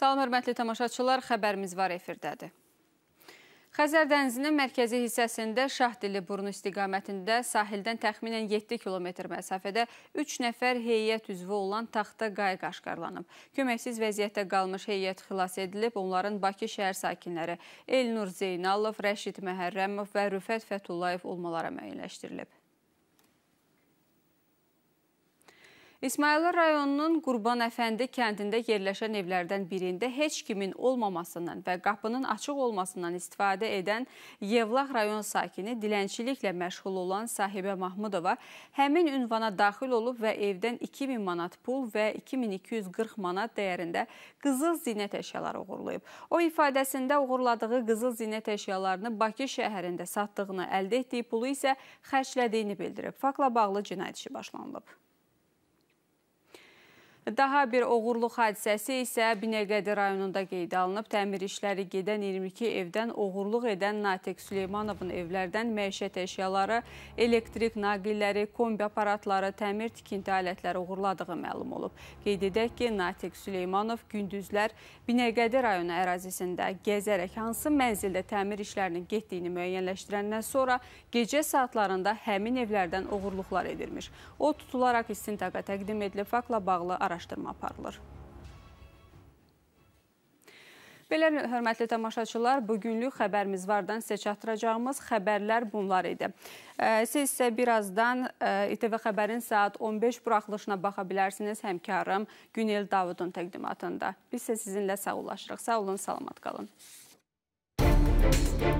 Salam, hörmətli tamaşaçılar, xəbərimiz var efirdədir. Xəzər dənizinin mərkəzi hissəsində Şahdili burnu istiqamətində sahildən təxminən 7 kilometr məsafədə 3 nəfər heyət üzvü olan taxta qayıq aşkarlanıb. Köməksiz vəziyyətdə qalmış heyət xilas edilib, onların Bakı şəhər sakinləri Elnur Zeynalov, Rəşid Məhərrəmov və Rüfət Fətullayev olmalara müəyyənləşdirilib. İsmayıllı rayonunun Qurban Əfəndi kəndində yerləşən evlərdən birində heç kimin olmamasından və qapının açıq olmasından istifadə edən Yevlax rayon sakini dilənçiliklə məşğul olan sahibə Mahmudova həmin ünvana daxil olub və evdən 2000 manat pul və 2240 manat dəyərində qızıl zinət əşyaları uğurlayıb. O ifadəsində uğurladığı qızıl zinət əşyalarını Bakı şəhərində satdığını, əldə etdiyi pulu isə xərclədiyini bildirib. Fakla bağlı cinayət işi başlanılıb. Daha bir oğurluq hadisəsi isə Binəqədi rayonunda qeydə alınıb. Təmir işləri gedən 22 evdən oğurluq edən Natiq Süleymanovun evlərdən məişət əşyaları, elektrik naqilləri, kombi aparatları, təmir tikinti alətləri uğurladığı məlum olub. Qeyd edək ki, Natiq Süleymanov gündüzlər Binəqədi rayonu ərazisində gəzərək hansı mənzildə təmir işlərinin getdiyini müəyyənləşdirəndən sonra gecə saatlarında həmin evlərdən oğurluqlar edilmiş. O tutularaq istintaqa təqdim edilib, faktla bağlı araşdırılır araşdırma aparılır. Belə hörmətli tamaşaçılar, bugünlük xəbərimiz vardan sizə çatdıracağımız xəbərlər bunlar idi. Siz isə birazdan İTV xəbərin saat 15 buraxılışına baxa bilərsiniz həmkarım Günel Davudun təqdimatında. Biz isə sizinlə sağollaşırıq. Sağ olun, salamat qalın. Müzik